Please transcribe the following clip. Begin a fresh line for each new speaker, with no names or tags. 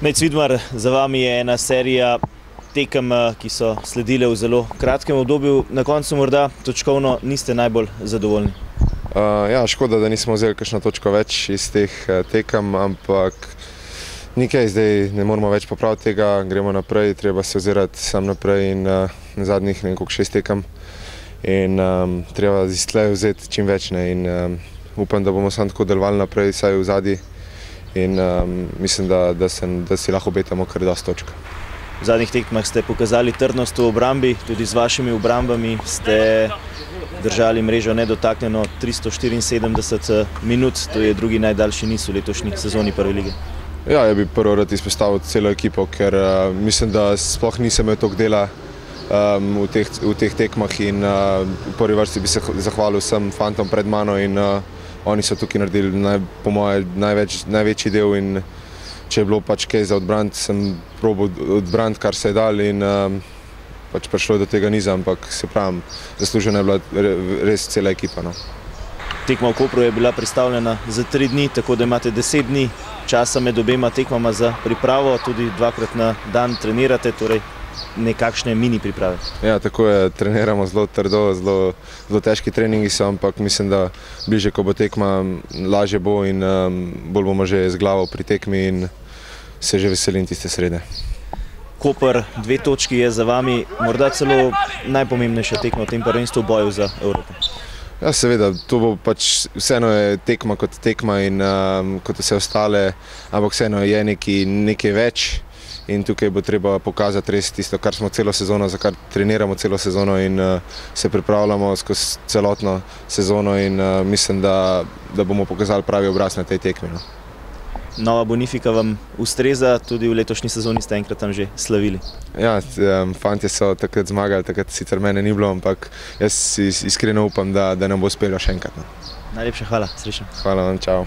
Med Vidmar, za vami je ena serija tekem, eh, ki so sledile v zelo kratkem obdobju. Na koncu morda točkovno niste najbolj zadovoljni.
Uh, ja, škoda, da nismo vzeli kakšno točko več iz teh uh, tekem, ampak nekaj zdaj ne moramo več popraviti tega, gremo naprej, treba se ozirati sam naprej in uh, na zadnjih nekako šest tekem. In um, treba iz tle vzeti čim več ne in um, upam, da bomo samo tako delovali naprej, saj v zadnji in um, mislim, da, da, se, da si lahko obetamo kar dosta točk.
V zadnjih tekmah ste pokazali trdnost v obrambi, tudi z vašimi obrambami ste držali mrežo nedotaknjeno 374 minut, to je drugi najdaljši niz v letošnji sezoni Prve lige.
Ja, jaz bi prvo rad izpostavil celo ekipo, ker uh, mislim, da sploh nisem imel toliko dela um, v, teh, v teh tekmah in uh, v prvi vrsti bi se zahvalil vsem fantom pred mano in uh, oni so tukaj naredili naj, po moje največ, največji del in če je bilo pač kaj za odbrant, sem probil odbrant, kar se je dal in um, pač prišlo je do tega niza, ampak se pravim, zaslužena je bila res cela ekipa. No.
Tekma v Kopru je bila predstavljena za tri dni, tako da imate deset dni časa med obema tekmama za pripravo, tudi dvakrat na dan trenirate, torej nekakšne mini priprave.
Ja, tako je, treniramo zelo trdo, zelo, zelo težki treningi so, ampak mislim, da bliže, ko bo tekma, lažje bo in um, bolj bomo že z glavo pri tekmi in se že veselim tiste srede.
Koper, dve točki je za vami, morda celo najpomembnejša tekma v tem prvenstvu v boju za Evropo.
Ja, seveda, to bo pač vseeno je tekma kot tekma in um, kot vse ostale, ampak vseeno je nekaj, nekaj več in tukaj bo treba pokazati res tisto, kar smo celo sezono, za kar treniramo celo sezono in uh, se pripravljamo skozi celotno sezono in uh, mislim, da, da bomo pokazali pravi obraz na tej tekmi. No.
Nova Bonifika vam ustreza, tudi v letošnji sezoni ste enkrat tam že slavili.
Ja, um, fantje so takrat zmagali, takrat sicer mene ni bilo, ampak jaz iskreno upam, da, da nam bo uspelo še enkrat. No.
Najlepša hvala, srečno.
Hvala vam, čau.